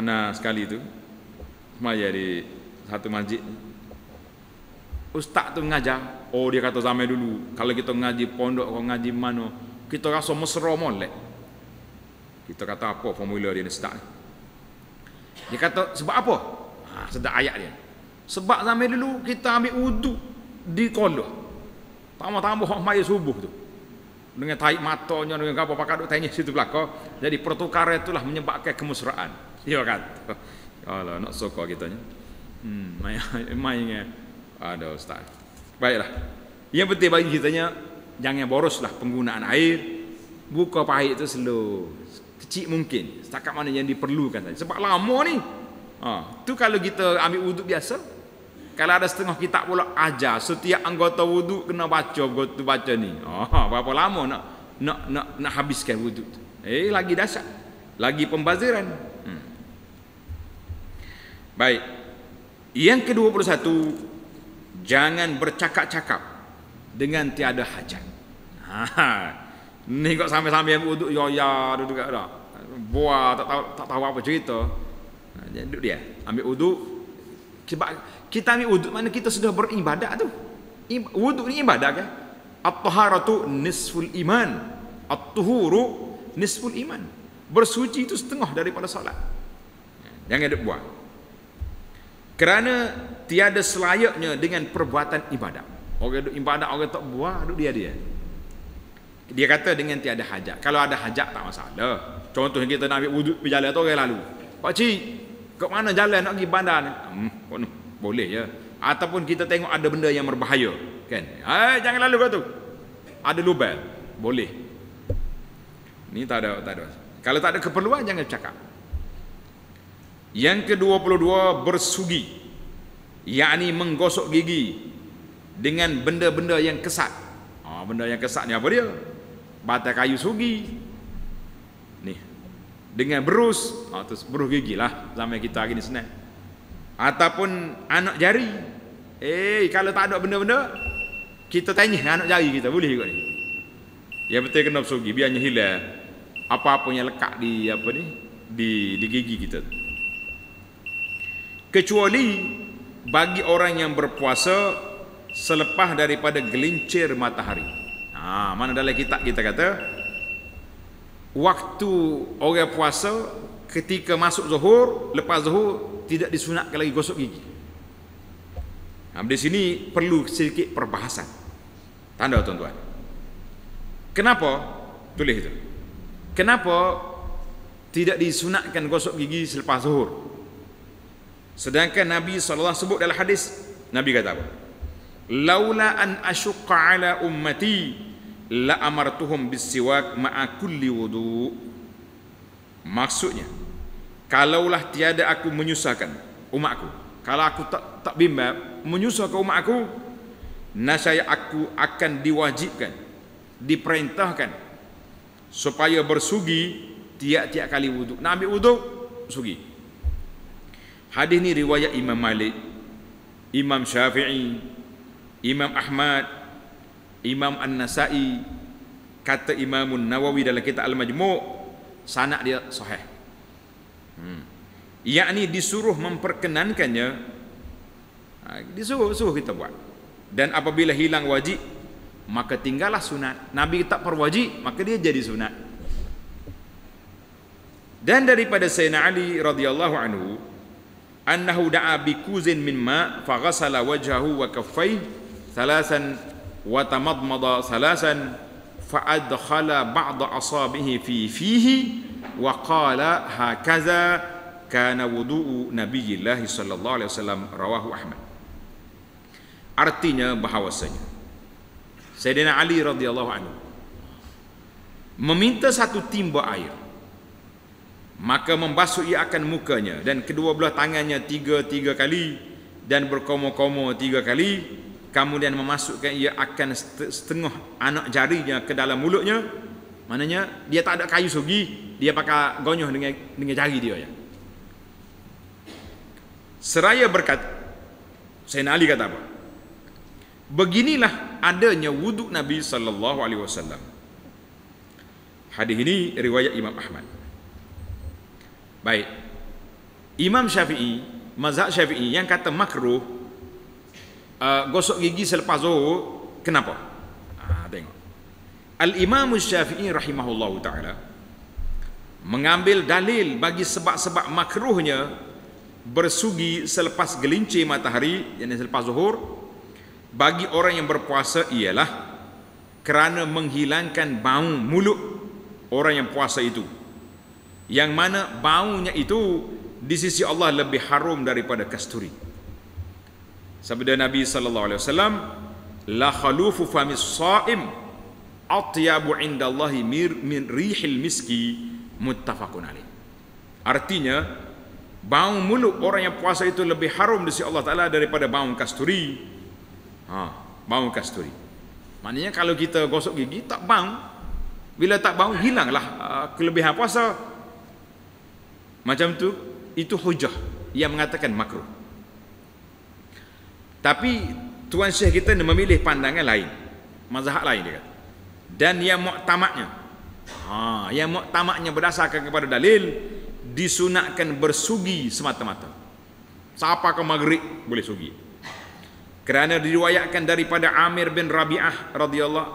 ana sekali tu semaya di satu masjid ustaz tu mengajar oh dia kata zaman dulu kalau kita ngaji pondok atau ngaji mana kita rasa mesra molek kita kata apa formula dia ni ustaz ni dia kata sebab apa? Ha, sedap ayat dia. Sebab zaman dulu kita ambil wuduk di kolah. Tambah-tambah hak mai subuh tu. Dengan taik matanya dengan apa pakai duk tanya situ belaka. Jadi pertukaran itulah menyebabkan kemesraan. Ya kan? Allah nak suka kita ni. Hmm, mai mai ada ustaz. Baiklah. Yang penting bagi kita nya jangan boroslah penggunaan air. Buka pahit itu slow. Kecil mungkin. Setakat mana yang diperlukan saja. Sebab lama ni. Ha, tu kalau kita ambil wuduk biasa, kalau ada setengah kitab pula ajar setiap anggota wuduk kena baca tu baca ni. Oh, berapa lama nak nak nak nak habiskan wuduk tu. Eh lagi dahsyat. Lagi pembaziran. Baik. Yang ke-21 jangan bercakap-cakap dengan tiada hajat. Ha. Ni kok sampai-sampai wuduk ya ya duduk dah. Buah tak tahu tak tahu apa cerita. Ha, duduk dia ambil wuduk sebab kita ambil wuduk mana kita sudah beribadat tu. Wuduk ni ibadat kan? At-taharatu nisful iman. At-tuhuru nisful iman. Bersuci itu setengah daripada solat. Jangan duk buat. Kerana tiada selayaknya dengan perbuatan ibadat. Orang duk ibadat orang tak buat duk dia dia. Dia kata dengan tiada hajat. Kalau ada hajat tak masalah. Contoh kita nak ambil wuduk pergi jalan tu orang lalu. Pak cik, ke mana jalan nak pergi bandar ni? Hmm, boleh ya ataupun kita tengok ada benda yang berbahaya kan eh jangan lalu kau tu ada lubang boleh ni tak ada tak ada kalau tak ada keperluan jangan cakap yang ke-22 bersugi. Yakni menggosok gigi dengan benda-benda yang kesat ha, benda yang kesat ni apa dia? Batang kayu sugi. Ni dengan berus. Ha, terus berus gigi lah zaman kita hari ni senang ataupun anak jari. Eh kalau tak ada benda-benda kita tanya anak jari kita boleh juga ni? Ya betul kena bersugi biarnya hilang apa-apa yang lekat di apa ni? Di di gigi kita kecuali bagi orang yang berpuasa selepas daripada gelincir matahari ha, mana dalam kitab kita kata waktu orang puasa ketika masuk zuhur lepas zuhur tidak disunatkan lagi gosok gigi. Nah, di sini perlu sedikit perbahasan. Tanda tuan-tuan. Kenapa? Tulis itu. Kenapa tidak disunatkan gosok gigi selepas zuhur? Sedangkan Nabi SAW sebut dalam hadis, Nabi kata apa? Laula an asyqa ala ummati la amartuhum bisiwak ma'a kulli wudu. Maksudnya, kalaulah tiada aku menyusahkan umatku kalau aku tak tak bimbang menyusahkan umatku nasaya aku akan diwajibkan diperintahkan supaya bersugi tiap-tiap kali wuduk nak ambil wuduk sugi hadis ni riwayat Imam Malik Imam Syafi'i Imam Ahmad Imam An-Nasai kata Imam Nawawi dalam kitab Al-Majmu' sanad dia sahih. Hmm. yakni disuruh memperkenankannya ha, disuruh suruh kita buat. Dan apabila hilang wajib maka tinggallah sunat. Nabi tak perwajib maka dia jadi sunat. Dan daripada sayyidina ali radhiyallahu anhu annahu da'a bi kuzin min ma fa ghasala wajhahu wa kaffayhi thalasan wa tamadmada thalasan fa adkhala ba'd asabihi fi fihi wa qala hakaza kana wudu'u nabiyillah sallallahu alaihi wasallam rawahu ahmad artinya bahawasanya sayyidina ali radhiyallahu anhu meminta satu timba air maka membasuh ia akan mukanya dan kedua belah tangannya tiga-tiga kali dan berkomo-komo tiga kali kemudian memasukkan ia akan setengah anak jarinya ke dalam mulutnya maknanya dia tak ada kayu sugi dia pakai gonyoh dengan dengan jari dia ya. Seraya berkat Sayyidina Ali kata apa? Beginilah adanya wuduk Nabi sallallahu alaihi wasallam. Hadis ini riwayat Imam Ahmad. Baik. Imam Syafi'i, mazhab Syafi'i yang kata makruh uh, gosok gigi selepas zuhur, kenapa? Ah, tengok. Al-Imam Syafi'i rahimahullahu taala mengambil dalil bagi sebab-sebab makruhnya bersugi selepas gelincir matahari yang selepas zuhur bagi orang yang berpuasa ialah kerana menghilangkan bau mulut orang yang puasa itu yang mana baunya itu di sisi Allah lebih harum daripada kasturi. Sabda Nabi sallallahu alaihi wasallam la khalufu famis saim atyabu indallahi mir min rihil miski muttafaqun alaih. Artinya bau mulut orang yang puasa itu lebih harum di sisi Allah taala daripada bau kasturi. Ha bau kasturi. Maknanya kalau kita gosok gigi tak bau. Bila tak bau hilanglah uh, kelebihan puasa macam tu itu hujah. Yang mengatakan makruh. Tapi tuan syekh kita memilih pandangan lain. Mazhab lain dia kata. Dan yang muktamadnya ha yang muktamadnya berdasarkan kepada dalil disunatkan bersugi semata-mata. Siapa ke maghrib boleh sugi. Kerana diriwayatkan daripada Amir bin Rabi'ah radhiyallahu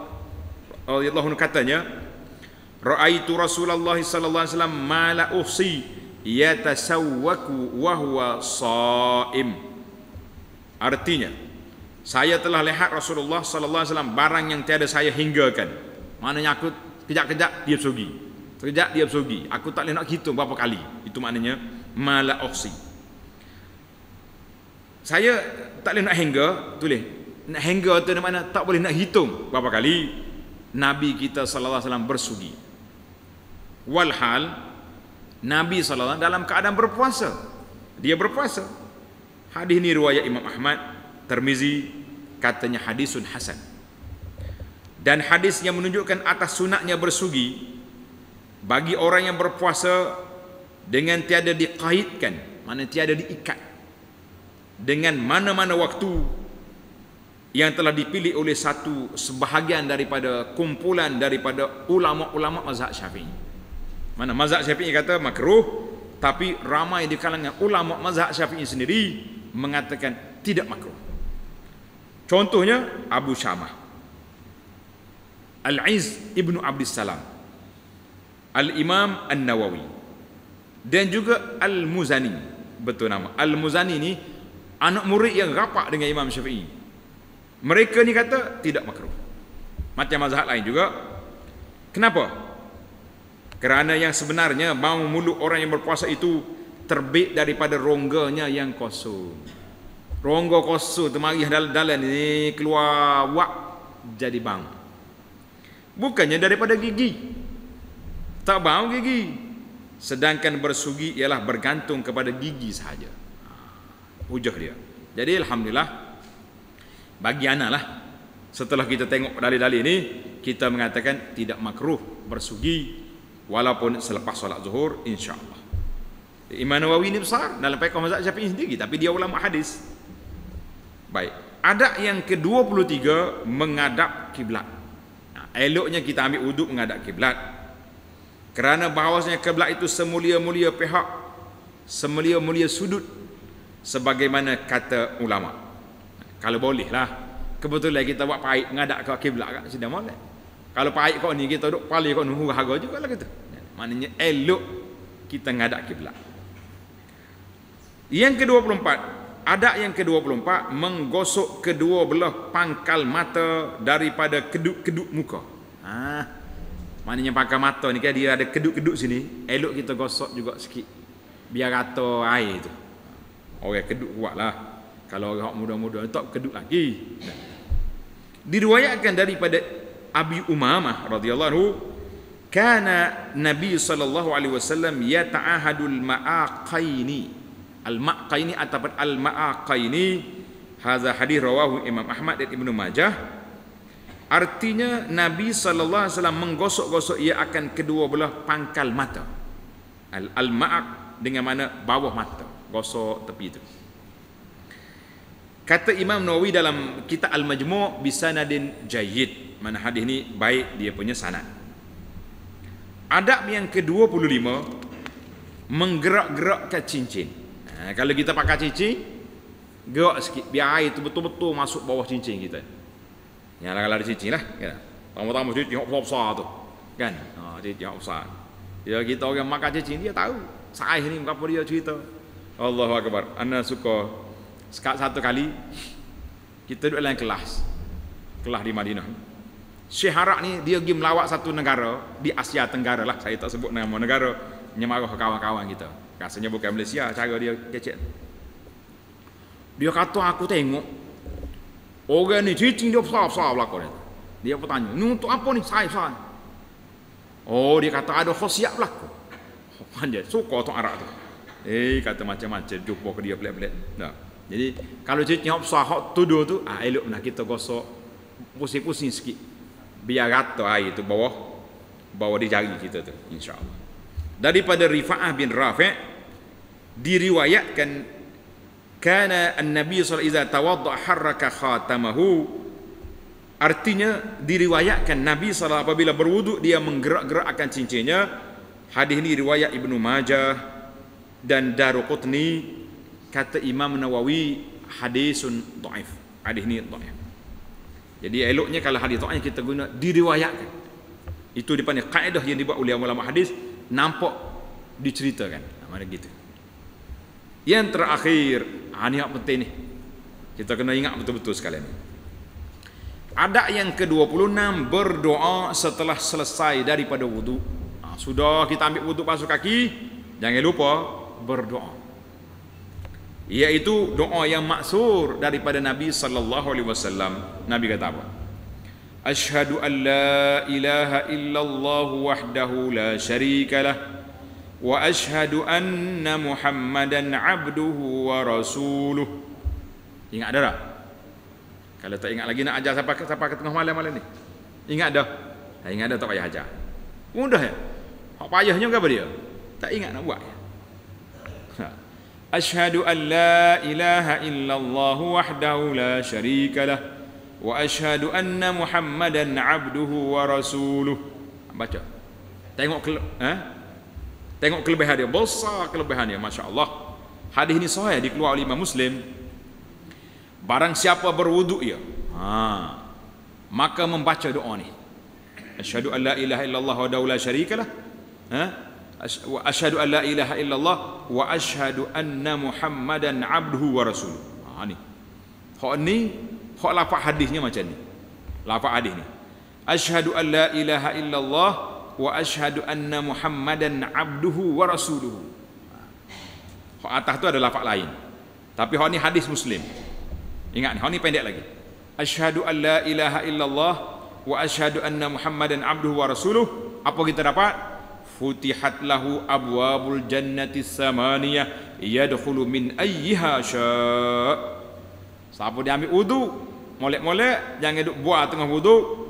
radhiyallahu katanya Ra'aitu Rasulullah sallallahu alaihi wasallam ma la uhsi yatasawwaku wa huwa shaim. Artinya, saya telah lihat Rasulullah sallallahu alaihi wasallam barang yang tiada saya hinggakan. Maknanya aku kejap-kejap dia sugi. Kejap dia sugi. Aku tak boleh nak hitung berapa kali. Itu maknanya ma la uhsi. Saya tak boleh nak hingga, tulis. Nak hingga tu mana tak boleh nak hitung berapa kali Nabi kita sallallahu alaihi wasallam bersugi walhal Nabi SAW dalam keadaan berpuasa. Dia berpuasa. Hadis ini riwayat Imam Ahmad Termizi katanya hadisun hasan. Dan hadis yang menunjukkan atas sunatnya bersugi bagi orang yang berpuasa dengan tiada dikaitkan mana tiada diikat dengan mana-mana waktu yang telah dipilih oleh satu sebahagian daripada kumpulan daripada ulama-ulama mazhab syafi'i mana mazhab Syafi'i kata makruh tapi ramai di kalangan ulama mazhab Syafi'i sendiri mengatakan tidak makruh. Contohnya Abu Syamah. Al-Iz Ibnu Abdus Salam. Al-Imam An-Nawawi. Dan juga Al-Muzani. Betul nama. Al-Muzani ni anak murid yang rapat dengan Imam Syafi'i. Mereka ni kata tidak makruh. Macam mazhab lain juga. Kenapa? Kerana yang sebenarnya bau mulut orang yang berpuasa itu terbit daripada rongganya yang kosong. Rongga kosong temari dalam-dalam ini keluar wak jadi bau. Bukannya daripada gigi. Tak bau gigi. Sedangkan bersugi ialah bergantung kepada gigi sahaja. Hujah dia. Jadi Alhamdulillah bagi anak lah setelah kita tengok dalil-dalil ini kita mengatakan tidak makruh bersugi walaupun selepas solat zuhur insyaallah. Imam Nawawi ini besar dalam fiqh mazhab Syafi'i sendiri tapi dia ulama hadis. Baik. Ada yang ke-23 menghadap kiblat. Nah, eloknya kita ambil wuduk menghadap kiblat. Kerana bahawasanya kiblat itu semulia-mulia pihak semulia-mulia sudut sebagaimana kata ulama. Kalau bolehlah kebetulan kita buat pahit menghadap ke kiblat kan sudah boleh kalau pahit kau ni kita duduk pali kau nunggu harga juga lah kita. Maknanya elok kita ngadak kiblat. Yang ke-24, ada yang ke-24 menggosok kedua belah pangkal mata daripada keduk-keduk muka. Ha. Maknanya pangkal mata ni kan dia ada keduk-keduk sini, elok kita gosok juga sikit. Biar rata air tu. Orang keduk kuatlah. Kalau orang muda-muda tak keduk lagi. Diriwayatkan daripada Abi Umamah radhiyallahu anhu kana Nabi sallallahu alaihi wasallam yata'ahadul ma'aqaini. Al-ma'qaini ataupun al-ma'aqaini. Hadza hadis rawahu Imam Ahmad dan Ibnu Majah. Artinya Nabi sallallahu alaihi wasallam menggosok-gosok ia akan kedua belah pangkal mata. Al-ma'aq dengan mana bawah mata. Gosok tepi itu kata Imam Nawawi dalam kitab Al-Majmu' bisanadin jayyid mana hadis ni baik dia punya sanad. Adab yang ke-25 menggerak-gerakkan cincin. Ha, kalau kita pakai cincin, gerak sikit biar air tu betul-betul masuk bawah cincin kita. Yang kalau ada cincin lah. Ya. Tama-tama cincin yang besar tu. Kan? Ha, cincin yang besar. Ya kita orang makan cincin dia tahu. Saiz ni berapa dia cerita. Allahu akbar. Ana suka sekat satu kali kita duduk dalam kelas. Kelas di Madinah. Syekh Harak ni dia pergi melawat satu negara di Asia Tenggara lah. Saya tak sebut nama negara. Nyemarah kawan-kawan kita. Rasanya bukan Malaysia cara dia kecil. Dia kata aku tengok orang ni cicing dia besar-besar belakang dia. Dia bertanya, ni untuk apa ni? Saya, saya. Oh, dia kata ada khosiat berlaku. Panjang, suka tu Arab tu. Eh, kata macam-macam, jumpa ke dia pelik-pelik. Nah. Jadi, kalau cicing hok besar, hok tuduh tu, ah, elok nak kita gosok pusing-pusing sikit. Biar rata air tu bawah, bawah di jari kita tu, insyaAllah. Daripada Rifa'ah bin Rafi' diriwayatkan kana an-nabi sallallahu alaihi wasallam tawadda harraka khatamahu. Artinya diriwayatkan nabi sallallahu apabila berwuduk dia menggerak-gerakkan cincinnya. Hadis ini riwayat ibnu majah dan daruqutni kata imam nawawi hadisun dhaif hadis ini dhaif jadi eloknya kalau hadis dhaif kita guna diriwayatkan itu dipanggil kaedah yang dibuat oleh ulama hadis nampak diceritakan mana gitu yang terakhir, ha, ini yang penting ni. Kita kena ingat betul-betul sekalian. Ada yang ke-26 berdoa setelah selesai daripada wudu. Ha, sudah kita ambil wudu basuh kaki, jangan lupa berdoa iaitu doa yang maksur daripada Nabi sallallahu alaihi wasallam. Nabi kata apa? Ashhadu an la ilaha illallah wahdahu la syarikalah wa ashhadu anna Muhammadan abduhu wa rasuluh. Ingat dah tak? Kalau tak ingat lagi nak ajar siapa siapa ke tengah malam malam ni. Ingat dah. Tak ingat dah tak payah ajar. Mudah ya. Tak payahnya ke apa dia? Tak ingat nak buat ya. Ha. أشهد أن لا إله إلا الله وحده لا شريك له وأشهد أن محمدا عبده ورسوله baca tengok ke, eh? tengok kelebihan dia besar kelebihan dia Masya Allah hadis ini sahih dikeluarkan oleh Imam Muslim barang siapa berwuduk ya ha. maka membaca doa ni asyhadu an la ilaha illallah wa la syarikalah ha? Asyhadu an la ilaha illallah wa asyhadu anna Muhammadan abduhu wa rasuluh. Ha ni. Hak ni, hak lafaz hadisnya macam ni. Lafaz hadis ni. Asyhadu an la ilaha illallah wa ashhadu anna muhammadan abduhu wa rasuluhu hak atas tu ada lafaz lain tapi hak ni hadis muslim ingat ni hak ni pendek lagi ashhadu an la ilaha illallah wa ashhadu anna muhammadan abduhu wa rasuluhu apa kita dapat futihat lahu abwabul jannati samaniyah yadkhulu min ayyiha sya' siapa dia ambil wudu molek-molek jangan duk buat tengah wudu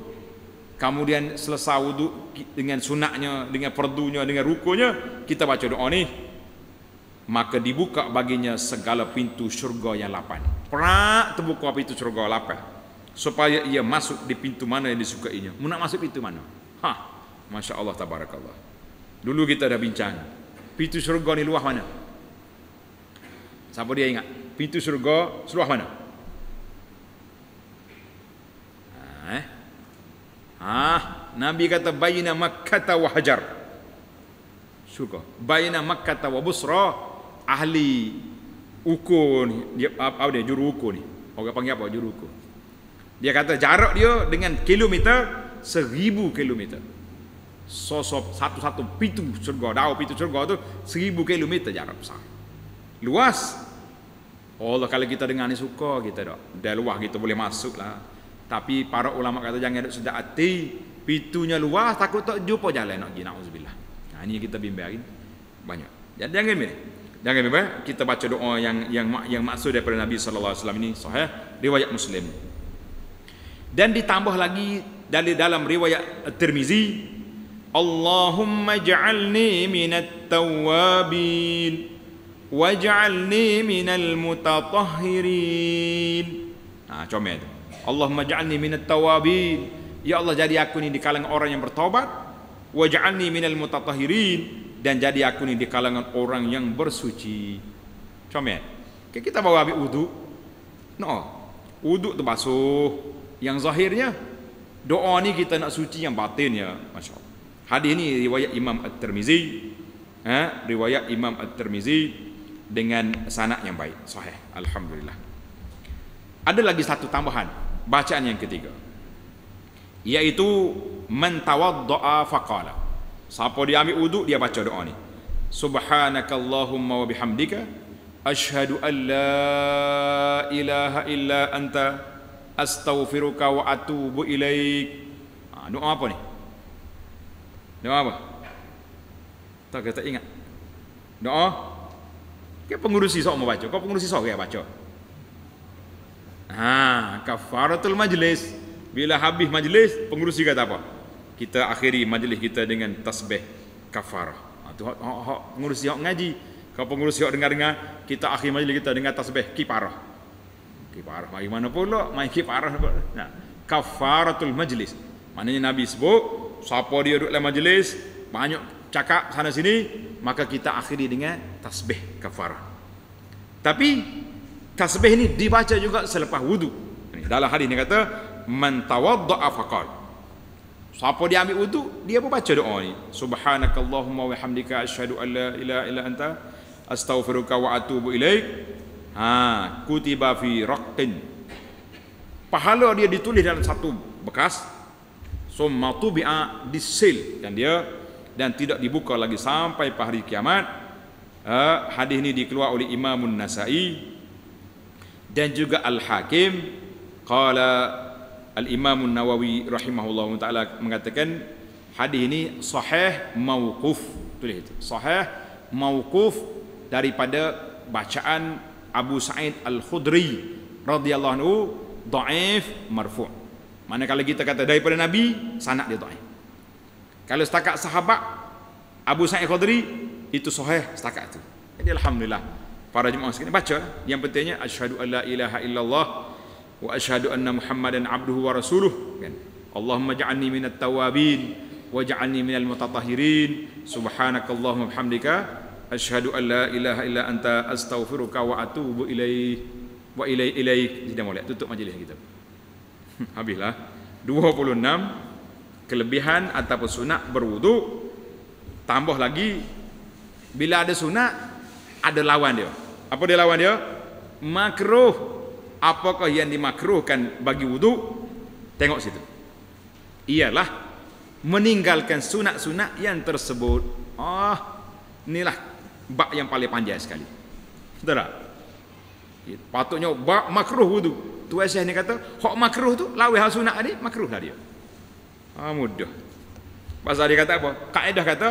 kemudian selesai wuduk dengan sunatnya, dengan perdunya, dengan rukunya, kita baca doa ni. Maka dibuka baginya segala pintu syurga yang lapan. Perak terbuka pintu syurga lapan. Supaya ia masuk di pintu mana yang disukainya. Mau nak masuk pintu mana? Ha, Masya Allah, Tabarakallah. Dulu kita dah bincang. Pintu syurga ni luah mana? Siapa dia ingat? Pintu syurga seluah mana? Ha, eh? Ah, Nabi kata bayina Makkah wa Hajar. Syurga. Bayina Makkah wa Busra ahli ukur ni, dia apa dia juru ukur ni. Orang panggil apa juru ukur. Dia kata jarak dia dengan kilometer seribu kilometer. Sosok satu-satu pintu surga, dau pintu surga tu seribu kilometer jarak besar. Luas. Allah kalau kita dengar ni suka kita dah. Dah luas kita boleh masuk lah. Tapi para ulama kata jangan duduk sedap hati. Pintunya luas takut tak jumpa jalan nak pergi. Na'udzubillah. Nah, ini kita bimbing Banyak. Jadi jangan bimbing. Jangan bimbing. Kita baca doa yang yang yang maksud daripada Nabi SAW ini. Sahih. Riwayat Muslim. Dan ditambah lagi dari dalam riwayat Tirmizi. Allahumma ja'alni minat tawabin. Waj'alni minal mutatahhirin. Nah, comel tu. Allahumma ja'alni minat tawabin ya Allah jadi aku ni di kalangan orang yang bertobat waj'alni minal mutatahhirin dan jadi aku ni di kalangan orang yang bersuci. Comel. Kita bawa ambil wudu. No. Wudu tu basuh. Yang zahirnya doa ni kita nak suci yang batinnya. masya-Allah hadis ni riwayat Imam At-Tirmizi ha? Riwayat Imam At-Tirmizi dengan sanad yang baik. Sahih. Alhamdulillah. Ada lagi satu tambahan bacaan yang ketiga. Iaitu man tawaddaa faqala. Siapa dia ambil wuduk dia baca doa ni. Subhanakallahumma wa bihamdika asyhadu an la ilaha illa anta astaghfiruka wa atubu ilaik ha, doa apa ni doa apa? Tak kata ingat. Doa? Ke pengurusi sok mau baca? Kau pengurusi sok ya baca? Ha kafaratul majlis. Bila habis majlis pengurusi kata apa? Kita akhiri majlis kita dengan tasbih kafarah. Ha, tu hak, hak pengurusi hak ngaji. Kau pengurusi hak dengar-dengar kita akhir majlis kita dengan tasbih kiparah. Kiparah mari mana pula? Mai kiparah nah kafaratul majlis. Maknanya nabi sebut siapa dia duduk dalam majlis banyak cakap sana sini maka kita akhiri dengan tasbih kafarah. Tapi tasbih ini dibaca juga selepas wudu. Dalam hadis ini kata man tawaddaa faqal. Siapa dia ambil wudu dia pun baca doa ni. Subhanakallahumma wa hamdika asyhadu an la ilaha illa anta astaghfiruka wa atubu ilaik. Ha kutiba fi raqqin pahala dia ditulis dalam satu bekas summa tubi'a disil dan dia dan tidak dibuka lagi sampai pada hari kiamat. Uh, hadis ini dikeluar oleh Imam Nasai dan juga Al Hakim qala Al Imam Nawawi rahimahullah taala mengatakan hadis ini sahih mauquf. Tulis itu. Sahih mauquf daripada bacaan Abu Sa'id Al Khudri radhiyallahu anhu dhaif marfu' manakala kita kata daripada nabi sanad dia dhaif kalau setakat sahabat Abu Sa'id Khudri itu sahih setakat itu. Jadi alhamdulillah para jemaah sekalian baca yang pentingnya asyhadu alla ilaha illallah wa asyhadu anna muhammadan abduhu wa rasuluh. Kan. Allahumma ja'alni minat tawabin waj'alni minal mutatahhirin. Subhanakallahumma bihamdika asyhadu an la ilaha illa anta astaghfiruka wa atubu ilaik wa ilai ilaik tidak boleh tutup majlis kita habislah. 26 kelebihan ataupun sunat berwudu. Tambah lagi bila ada sunat ada lawan dia. Apa dia lawan dia? Makruh. Apakah yang dimakruhkan bagi wudu? Tengok situ. Ialah meninggalkan sunat-sunat yang tersebut. Ah oh, inilah bab yang paling panjang sekali. Betul tak? Patutnya bab makruh wudu tu Aisyah ni kata hak makruh tu lawan hal sunat ni makruh lah dia Ah mudah. Pasal dia kata apa? Kaedah kata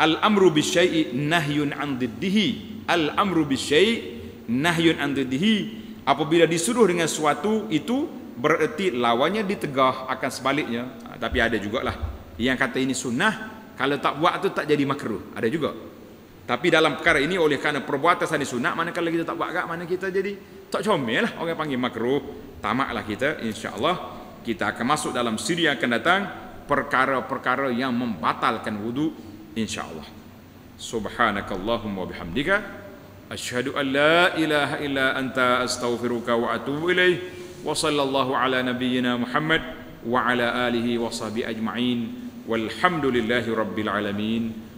al-amru bisyai'i nahyun an diddihi. Al-amru bisyai' nahyun an diddihi. Apabila disuruh dengan sesuatu itu bererti lawannya ditegah akan sebaliknya. Ha, tapi ada jugalah yang kata ini sunnah kalau tak buat tu tak jadi makruh. Ada juga. Tapi dalam perkara ini oleh kerana perbuatan sana sunnah manakala kita tak buat agak mana kita jadi tak comel lah. Orang panggil makruh. Tamaklah kita insya-Allah kita akan masuk dalam siri yang akan datang perkara-perkara yang membatalkan wudu insyaallah. Subhanakallahumma bihamdika asyhadu an la ilaha illa anta astaghfiruka wa atubu ilaih wa sallallahu ala nabiyyina muhammad wa ala alihi wa sahbihi ajma'in. Walhamdulillahi rabbil alamin